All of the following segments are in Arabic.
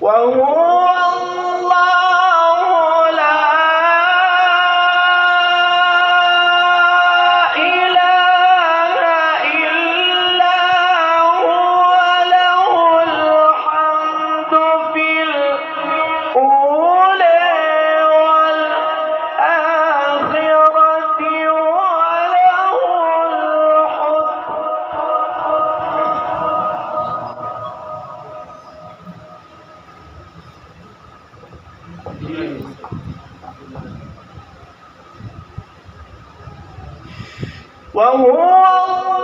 وهو 万物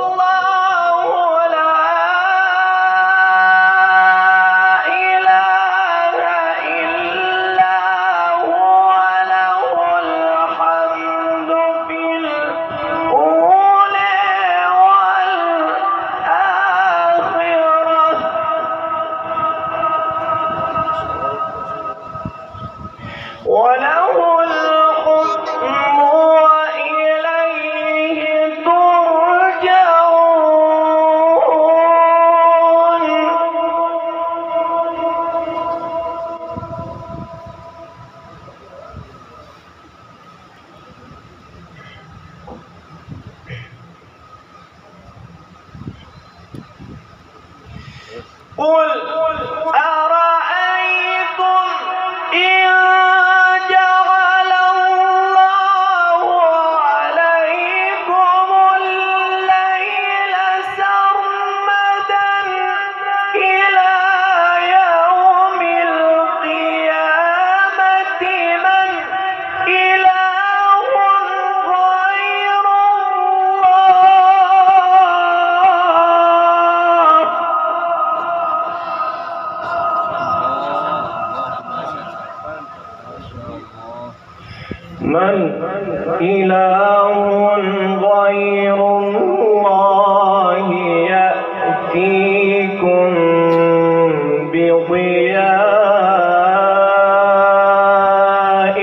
ضياء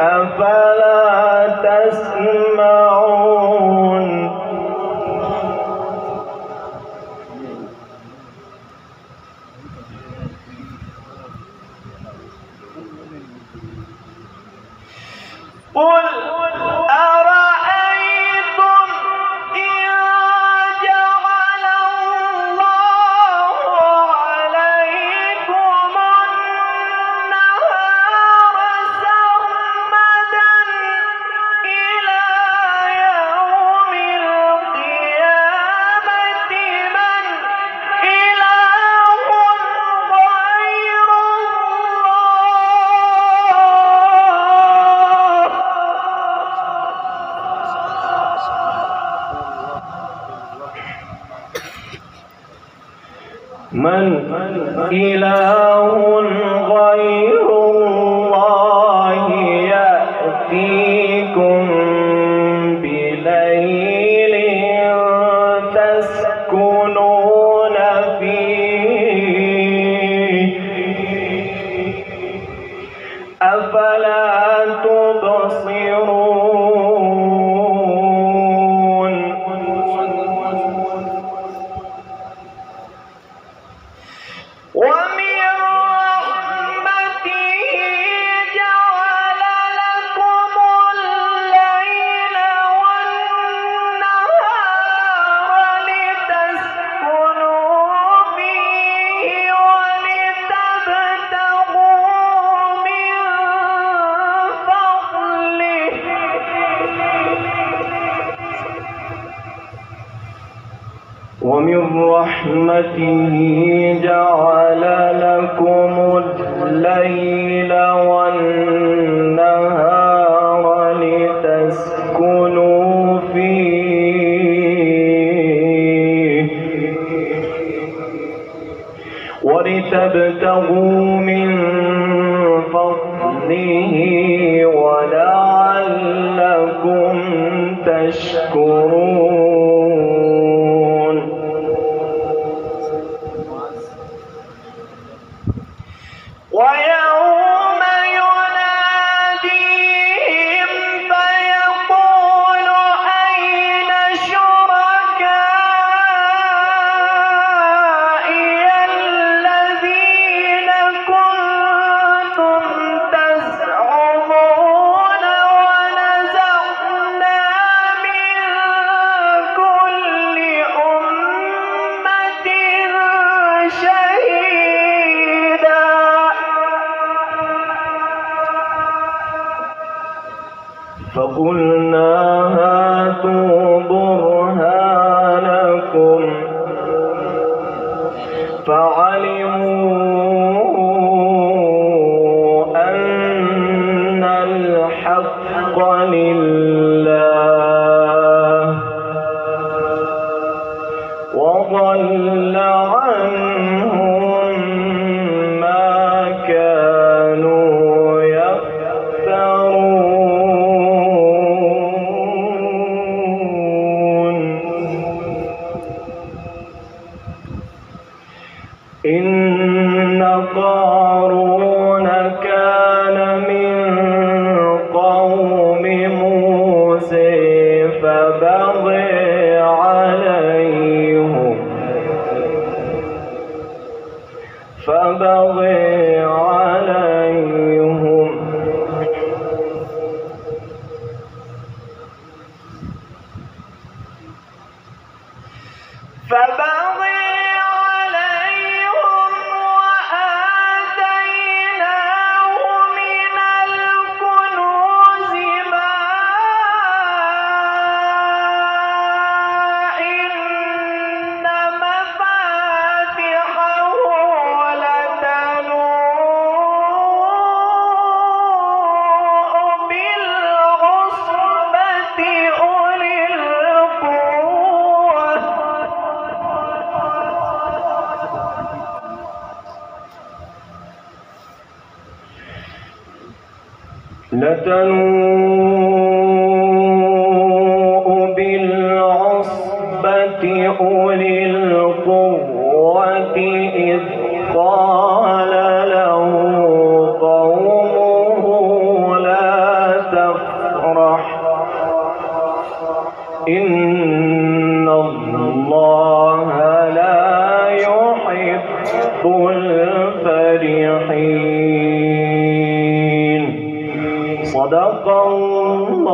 أفلا تسمعون؟ قل من إله غير الله يأتيكم بليل تسكنون فيه. أفلا ومن رحمته جعل لكم الليل والنهار لتسكنوا فيه ولتبتغوا من فضله ولعلكم تشكرون. فقلنا فبغي صدق الله